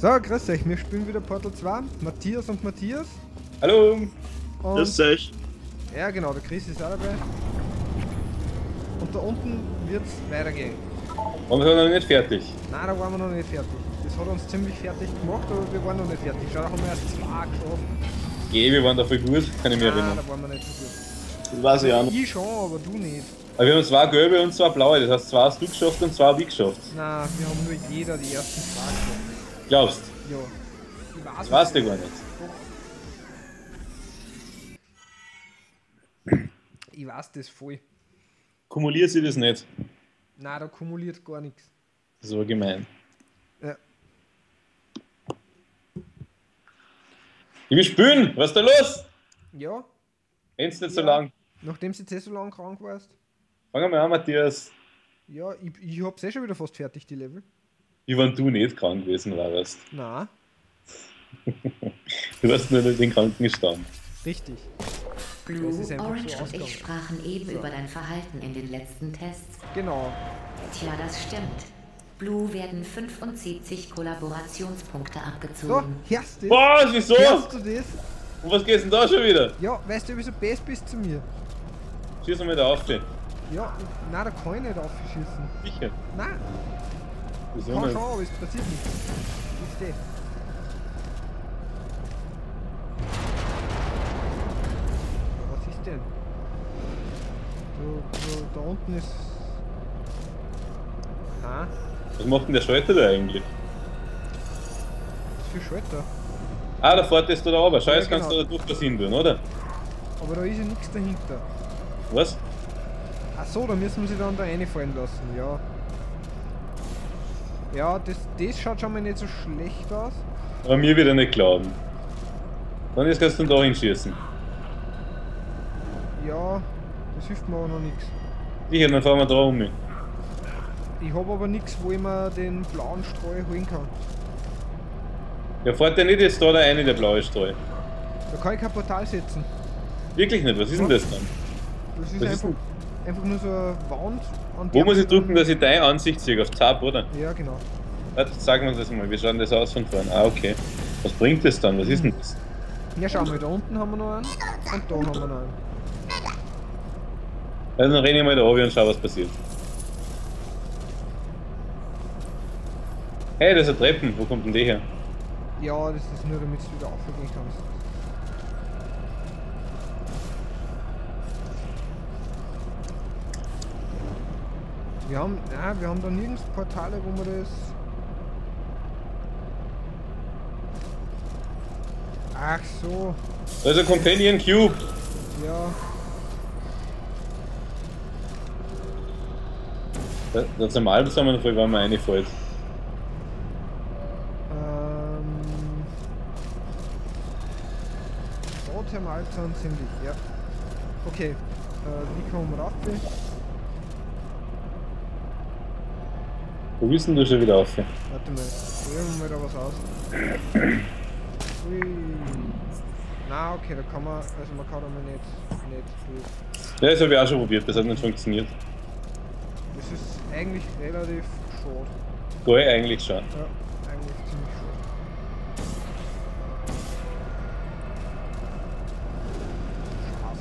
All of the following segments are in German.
So, grüß euch, wir spielen wieder Portal 2. Matthias und Matthias. Hallo. Und, Grüß euch. Ja, genau, der Chris ist auch dabei. Und da unten wird's weitergehen. Und wir sind noch nicht fertig. Nein, da waren wir noch nicht fertig. Das hat uns ziemlich fertig gemacht, aber wir waren noch nicht fertig. Schau, da haben wir erst zwei geschafft. Geh, wir waren da voll gut, kann ich Nein, erinnern. da waren wir nicht so gut. Das weiß ich auch noch. Ich schon, aber du nicht. Aber wir haben zwei gelbe und zwei blaue, das heißt zwei hast du geschafft und zwei hab ich geschafft. Nein, wir haben nur jeder die ersten zwei geschafft. Glaubst Ja. Ich weiß, du gar nicht. Ich weiß das voll. Kumuliert sie das nicht. Nein, da kumuliert gar nichts. Das war gemein. Ja. Ich will spülen, was ist da los? Ja, Rennst nicht so Ja. lang. nachdem du jetzt eh so lange krank warst. Fang mal an, Matthias. Ja, ich, ich hab's eh schon wieder fast fertig, die Level. Wie wenn du nicht krank gewesen warst. Na, Du hast nur den Krankenstand. richtig. Blue, so Orange und ich sprachen eben über dein Verhalten in den letzten Tests. Genau. Tja, das stimmt. Blue werden 75 Kollaborationspunkte So, abgezogen. hörst du das? Was, wieso? Hörst du das? Und was geht's denn da schon wieder? Ja, weißt du, wie so best bist zu mir? Schieß mal da auf. Ja, nein, da kann ich nicht aufschießen. Sicher. Nein, Nicht? schon, aber es passiert nichts. Ich steh. Ja, Was ist denn? Da, da, da unten ist. Ah, Was macht denn der Schalter da eigentlich? ist viel Schalter. Ah, da fährt es da runter. Schau, Ja, kannst genau. du da durch das hin tun, oder? Aber da ist ja nichts dahinter. Was? Ach so, da müssen wir sie dann da reinfallen lassen, ja. Ja, das, das schaut schon mal nicht so schlecht aus. Aber mir wieder nicht glauben. Dann jetzt kannst du da hinschießen. Ja, das hilft mir aber noch nichts. Sicher, dann fahren wir da um. Ich habe aber nichts, wo ich mir den blauen Streu holen kann. Ja, fährt der nicht jetzt da rein, der blaue Streu? Da kann ich kein Portal setzen. Wirklich nicht, was ist denn das dann? Das ist, Was ist einfach, nur so eine Wand. An Wo muss ich drücken, dass ich deine Ansicht sehe? Auf Zap, oder? Ja, genau. Warte, sagen wir uns das mal. Wie schaut das aus von vorne? Ah, okay. Was bringt das dann? Was ist denn das? Ja, schau mal, da unten haben wir noch einen und da haben wir noch einen. Also dann renne ich mal da runter und schau, was passiert. Hey, das ist eine Treppen. Wo kommt denn die her? Ja, das ist nur, damit du wieder aufgehen kannst. Wir haben, ja, wir haben da nirgends Portale, wo man das... Ach so, Da ist ein Companion Cube. ja. Da, da ist ein Album zusammenfall, wenn man reinfällt. Ähm, so Thermalzahn ziemlich, ja. Okay, äh, wie kommen wir rauf? Wo bist denn du schon wieder auf? Warte mal, probieren wir mal da was aus. Ui. Na, okay, da kann man, also man kann mal nicht, nicht durch. Ja, das habe ich auch schon probiert, das hat nicht funktioniert. Das ist eigentlich relativ short. Geil eigentlich schon. Ja, eigentlich ziemlich short. Spaß.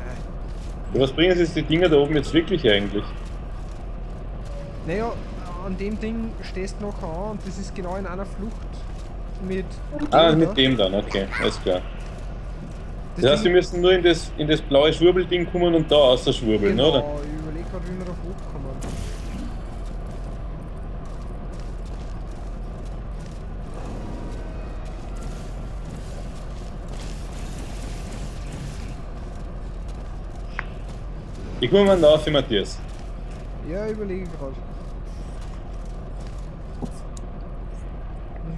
Äh. Ja, was bringen jetzt die Dinger da oben jetzt wirklich eigentlich? Naja, an dem Ding stehst du noch an und das ist genau in einer Flucht mit. Ah, mit dem dann, okay, alles klar. Das Das heißt, wir müssen nur in das, in das blaue Schwurbelding kommen und da außer schwurbeln, genau, oder? Ich überlege gerade, wie wir da hochkommen. Ich komme mal auf, Matthias. Ja, überlege gerade. Muss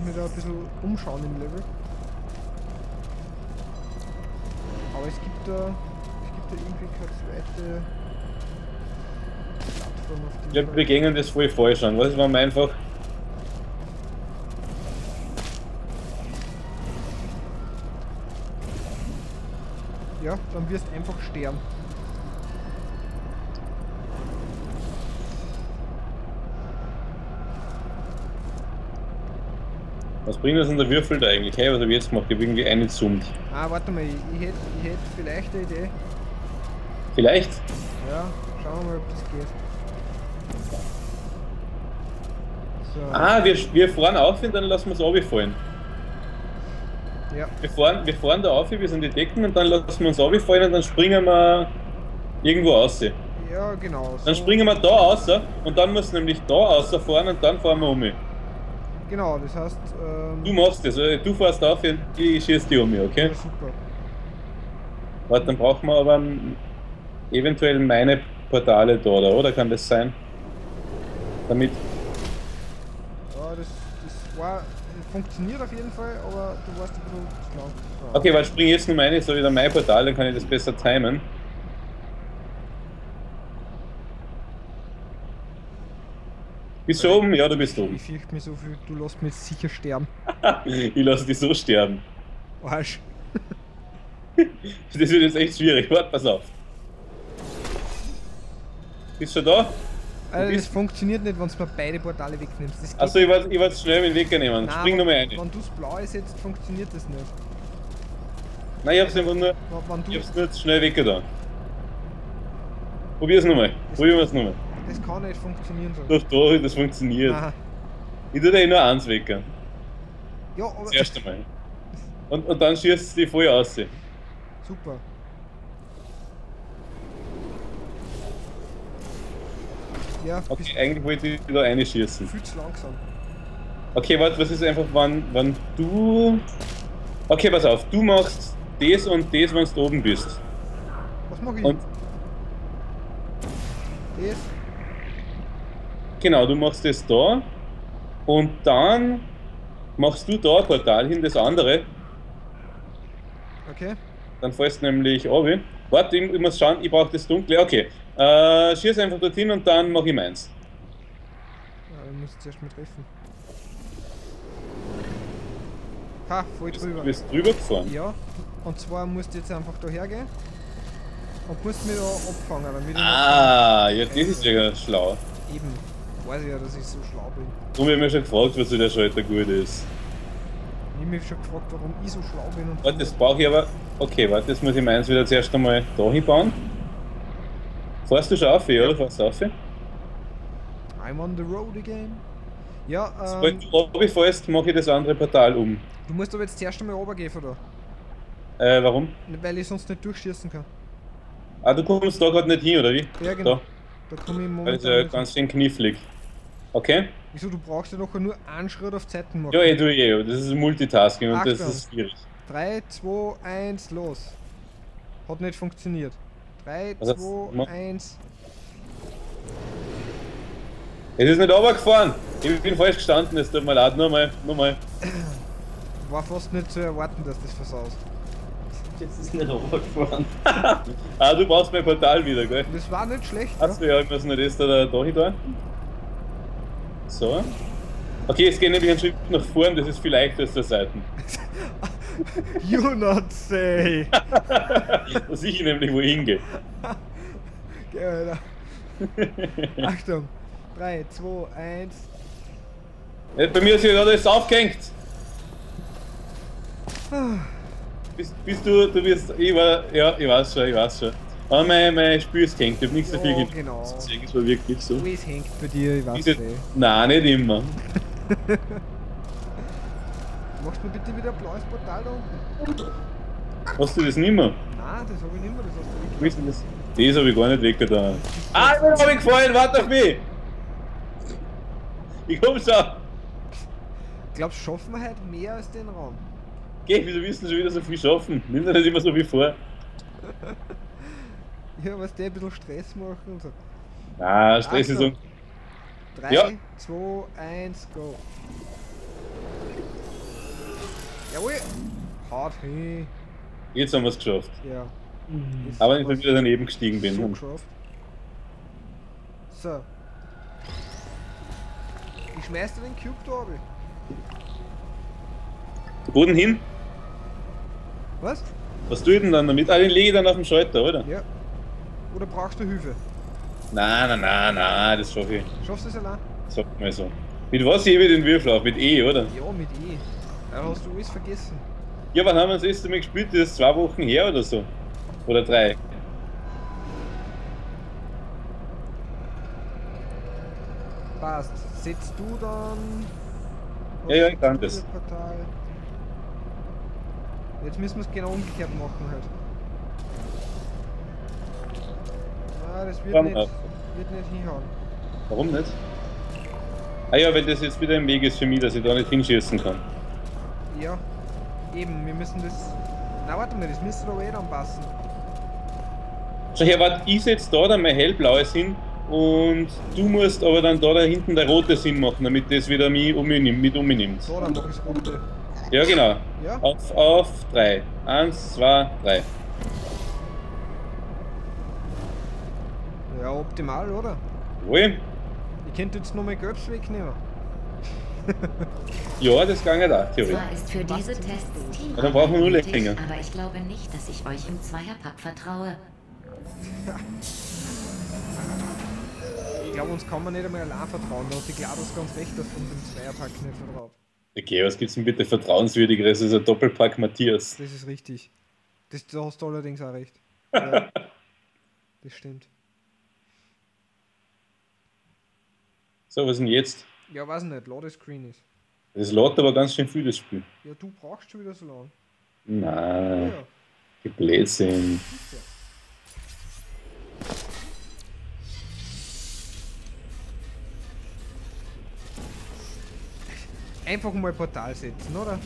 mich da ein bisschen umschauen im Level. Aber es gibt da. Es gibt da irgendwie keine zweite Plattform auf Ich die glaube, wir gehen das voll falsch an. Was, wenn wir einfach. Ja, dann wirst du einfach sterben. Was bringt das denn der Würfel da eigentlich? Hey, was hab ich jetzt gemacht? Ich hab irgendwie eingezoomt. Ah, warte mal, ich, ich hätte ich hätt vielleicht eine Idee. Vielleicht? Ja, schauen wir mal, ob das geht. So. Ah, wir, wir fahren auf und dann lassen wir es runterfallen. Ja, Wir fahren, wir fahren da auf, wir sind die Decken und dann lassen wir uns runterfallen und dann springen wir irgendwo raus. ja, genau. Dann so. springen wir da raus und dann muss nämlich da raus fahren und dann fahren wir um. Genau, das heißt. Du Ähm, machst das, also du fährst auf und ich schieß die um, okay? ja, super. Warte, dann brauchen wir aber eventuell meine Portale da, oder? oder? Kann das sein? Damit. Ja, das, das war. Funktioniert auf jeden Fall, aber du warst ein bisschen schlau. Okay, weil spring jetzt nur meine, so wieder mein Portal, dann kann ich das besser timen. Bist du oben? Ja, du bist oben. Ich fürchte mich so viel, du lässt mich jetzt sicher sterben. ich lasse dich so sterben. Arsch. Das wird jetzt echt schwierig. Warte, pass auf. Bist du schon da? Also, das funktioniert nicht, wenn du mir beide Portale wegnimmst. Achso, ich wollte wollte schnell den Weg nehmen. Nein, Spring nochmal rein. Wenn du das Blaue setzt, funktioniert das nicht. Nein, ich hab's einfach nur, Wenn, wenn ich hab's nur schnell weggetan. Probier's nochmal. Probieren wir's nochmal. Das kann nicht funktionieren so. Doch, doch, das funktioniert. Nein. Ich tu dir eh nur eins wecken. Ja, aber. Das erste Mal. Und, und dann schießt die voll aus. Super. Ja, Okay, eigentlich wollte ich da eine schießen. viel zu langsam. Okay, warte, was ist einfach, wann, wann du. Okay, pass auf, du machst das und das, wenn du oben bist. Was mach ich? Und das? Genau, du machst das da und dann machst du da ein Portal hin, das andere. Okay. Dann fällst du nämlich runter. Warte, ich, ich muss schauen, ich brauche das Dunkle. Okay, äh, schieß einfach dorthin und dann mach ich meins. Ja, ich muss zuerst mal treffen. Ha, voll Du drüber. bist drüber gefahren. Ja, und zwar musst du jetzt einfach da hergehen und musst mich da abfangen, damit Ah, ja, das ist ja schlau. eben. Weiß ich ja, dass ich so schlau bin. Habe ich mich schon gefragt, was der Schalter gut ist. Ich hab mich schon gefragt, warum ich so schlau bin und Warte, das brauche ich aber. Okay, warte, das muss ich meins wieder zuerst einmal da hinbauen. Fährst du schon auf, oder? Fährst du auf? I'm on the road again. Ja, Sobald ähm, du runterfällst, mache ich das andere Portal um. du musst aber jetzt zuerst einmal runtergehen von da. Äh, warum? Weil ich sonst nicht durchschießen kann. Ah, du kommst da gerade nicht hin, oder wie? Ja, genau. Da, Da komme ich weil momentan ja nicht ganz schön knifflig. Okay? Wieso, du brauchst ja nachher nur einen Schritt auf Zeiten machen. Ja, ich tue eh, das ist Multitasking und das Achtung. ist schwierig. 3, 2, 1, los. Hat nicht funktioniert. 3, Was hat's 2, gemacht? 1. Es ist nicht runtergefahren. Ich bin falsch gestanden, es tut mir leid. Nur mal, nur mal. War fast nicht zu erwarten, dass das versaust. Das ist nicht runtergefahren. ah, du brauchst mein Portal wieder, gell? Das war nicht schlecht? Achso, ja, ich muss noch das da, da, da tun. So. Okay, es geht nämlich einen Schritt nach vorn, das ist viel leichter als der Seiten. You not say! Sehe ich nämlich, wo ich hingehe. Geh weiter. Achtung. 3, 2, 1. Äh, Bei mir ist ja gerade alles aufgehängt. Bist, bist du, du bist, ich war, ja, ich weiß schon, ich weiß schon. Aber mein, mein Spiel ist gehängt, ich hab nichts dafür Ja, gegeben. genau. Es war wirklich so. Alles hängt bei dir, ich weiß eh. nein, nicht immer. Machst du mir bitte wieder ein blaues Portal da unten? Hast du das nicht mehr? Nein, das habe ich nicht mehr, das hast du denn das? Das habe ich gar nicht weggetan. Ah, ich bin runtergefallen, warte auf mich! Ich komm schon! Glaubst du, schaffen wir heute mehr als den Raum? Geh, wieso du schon wieder so viel schaffen? Nimm dir das immer so wie vor. Ja, was der ein bisschen Stress machen und so. Ah, Stress ist Achtung. so. 3, Ja. 2, 1, go. Jawohl! Hart hin. Jetzt haben wir es geschafft. Ja. Jetzt Aber ich bin wieder daneben gestiegen bin. So geschafft. So. Ich schmeiß dir den Cube da oben. Boden hin. Was? Was tue ich denn dann damit? Ah, den lege ich dann auf den Schalter, oder? Ja. Oder brauchst du Hilfe? Nein, nein, nein, nein, das schaffe ich. Schaffst du es allein? Sag mal so. Mit was hebe ich den Würfel auf? Mit E, oder? Ja, mit E. Ja, hast du alles vergessen. Ja, wann haben wir das erste Mal gespielt? Das ist zwei Wochen her oder so. Oder drei. Passt. Setzt du dann. Ja, ja, ich kann das. Jetzt müssen wir es genau umgekehrt machen halt. Ah, das wird nicht, auf. wird nicht hinhauen. Warum nicht? Ah ja, weil das jetzt wieder im Weg ist für mich, dass ich da nicht hinschießen kann. Ja, eben, wir müssen das. Na warte mal, das müsste doch eh dann passen. Schau her, warte, ich setz da dann mein hellblaues hin und du musst aber dann da, da hinten der rote Sinn machen, damit das wieder mich um mich nimmt, mit um mich nimmt. So, dann mach ich's rote. Ja, genau. Ja? Auf, auf, drei. Eins, zwei, drei. Optimal, oder? Wohl? Ich könnte jetzt nochmal Gelbs wegnehmen. Ja, das ging ja da, theoretisch. Zwar ist für diese Tests Ja, dann brauchen wir nur nötig, aber ich glaube nicht, dass ich euch im Zweierpack vertraue. Ich glaube, uns kann man nicht einmal allein vertrauen. Da hat die GLaDOS ganz recht, dass von dem Zweierpack nicht vertraut. Okay, was gibt's denn bitte Vertrauenswürdigeres als ein Doppelpack Matthias? Das ist richtig. Das, da hast du allerdings auch recht. Ja, das stimmt. So, was denn jetzt? Ja, weiß nicht, Ladescreen ist. Das lädt aber ganz schön viel, das Spiel. Ja, du brauchst schon wieder so lange. Na, Ja, die Blödsinn. Einfach mal Portal setzen, oder?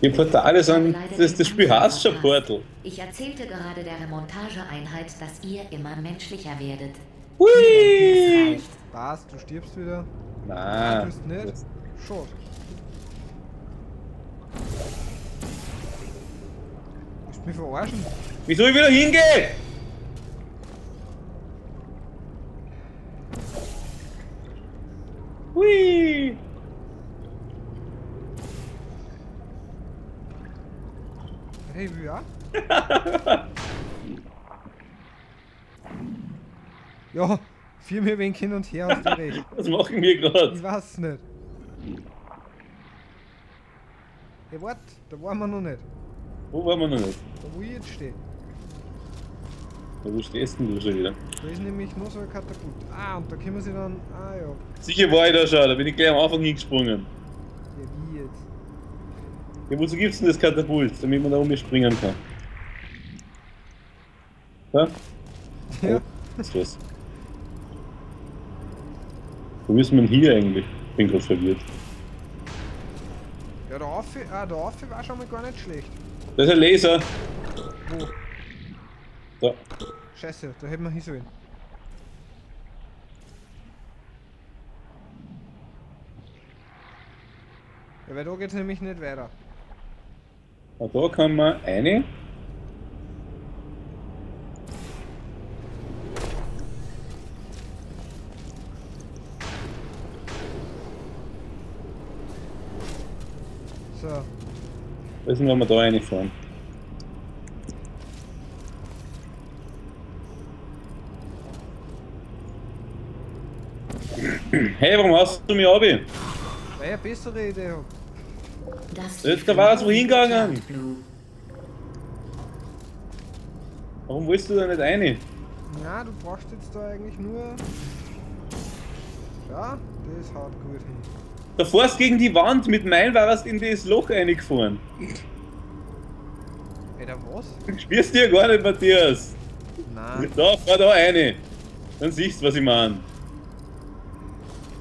Die Portale sind, das, das Spiel heißt schon. Portal. Ich erzählte gerade der Remontageeinheit, dass ihr immer menschlicher werdet. Hui! Was? Du stirbst wieder? Na, Du tust nicht? Schade. Willst du mich verarschen? wieso ich wieder hingehe? Hui! Hey, wie ja? ja, mehr Wenk hin und her hast du recht. Was machen wir gerade? Ich weiß nicht. Hey, wart, da waren wir noch nicht. Wo waren wir noch nicht? Da wo ich jetzt stehe. Ja, wo stehst denn du schon wieder? Da ist nämlich nur so ein Katapult. Ah, und da können wir sie dann. Ah ja. Sicher war ich da schon, da bin ich gleich am Anfang hingesprungen. Ja, wie jetzt? Ja, wozu gibt's denn das Katapult, damit man da mich springen kann? Ja? Ja. Oh, was ist los? Wo ist man hier eigentlich? Bin gerade verwirrt. Ja, der Affe, ah, der Affe war schon mal gar nicht schlecht. Da ist ein Laser. Wo? Da. Scheiße, da hätten wir hin sollen. Ja, weil da geht's nämlich nicht weiter. Und da kann man eine. So, denn, wenn wir da reinfahren? Hey, warum hast du mich abi? weil ich eine bessere Idee hab. Das Da lief war es wohin gegangen. Warum willst du da nicht rein? Na, du brauchst jetzt da eigentlich nur. Ja, das haut gut hin. Da fährst gegen die Wand, mit Meil warst in das Loch reingefahren. Alter, was? Spürst du ja gar nicht, Matthias. Nein, Da, fahr da rein. Dann siehst du, was ich meine.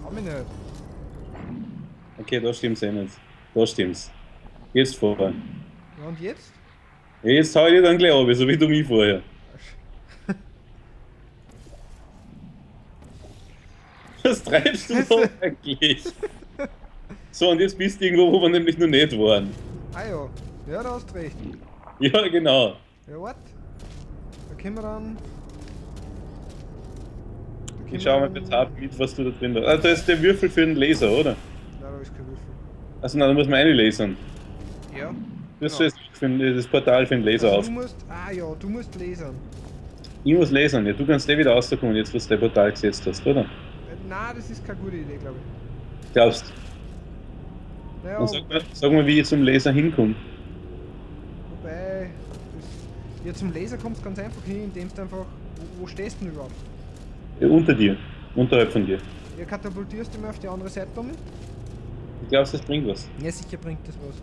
hab ich nicht. Okay, da stimmt's eh nicht. Da stimmt's. Jetzt fahr. Ja, und jetzt? Ja, jetzt hau ich dir dann gleich ab, so wie du mich vorher. Was treibst du da eigentlich? So, und jetzt bist du irgendwo, wo wir nämlich noch nicht waren. Ah ja, ja, da hast recht. Ja, genau. Ja, what? Da können wir dann. Da Ich schau mal ab mit, was du da drin hast. Ah, da ist der Würfel für den Laser, oder? Nein, da ist kein Würfel. Also nein, da muss man eine lasern. Ja. Du hast Genau. schon das, das Portal für den Laser Also auf. du musst. Ah ja, du musst lasern. Ich muss lasern, ja. Du kannst eh wieder rauskommen, jetzt, was du dein Portal gesetzt hast, oder? Äh, Nein, das ist keine gute Idee, glaube ich. Glaubst Und sag, mal, sag mal, wie ich zum Laser hinkomme. wobei. Das, ja, zum Laser kommst ganz einfach hin, indem du einfach. Wo, wo stehst du denn überhaupt? Ja, unter dir. Unterhalb von dir. Ja, katapultierst du mal auf die andere Seite um? Ich glaube, das bringt was. Ja, sicher bringt das was.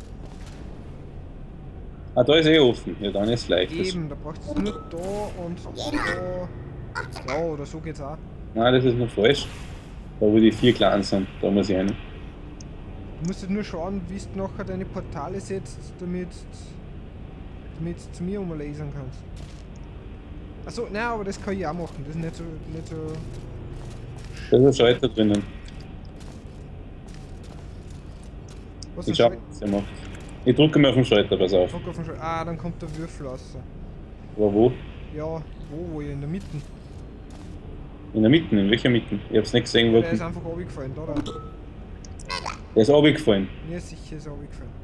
Ah, da ist eh offen. Ja, dann ist leicht. Das, Eben, da brauchst du nur da und da. Ja, oder so geht's auch. nein, das ist noch falsch. Da, wo die vier Clans sind, da muss ich rein. Du musst nur schauen, wie du nachher deine Portale setzt, damit damit du zu mir umlasern kannst. Achso, nein, aber das kann ich auch machen. Das ist nicht so. Nicht so Da ist ein Schalter drinnen. was Ich schau, das? was er macht. Ich drücke mal auf den Schalter, pass auf. Druck auf den Schal- Ah, dann kommt der Würfel raus. Aber wo? Ja, wo, wo? In der Mitte. In der Mitte, in welcher Mitte? Ich hab's nicht gesehen, wo Der ist einfach runtergefallen, da, da. Der ist runtergefallen. Mir ist sicher ist er runtergefallen.